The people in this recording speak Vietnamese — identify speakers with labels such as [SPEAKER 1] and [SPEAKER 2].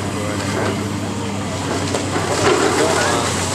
[SPEAKER 1] điểm vừa này.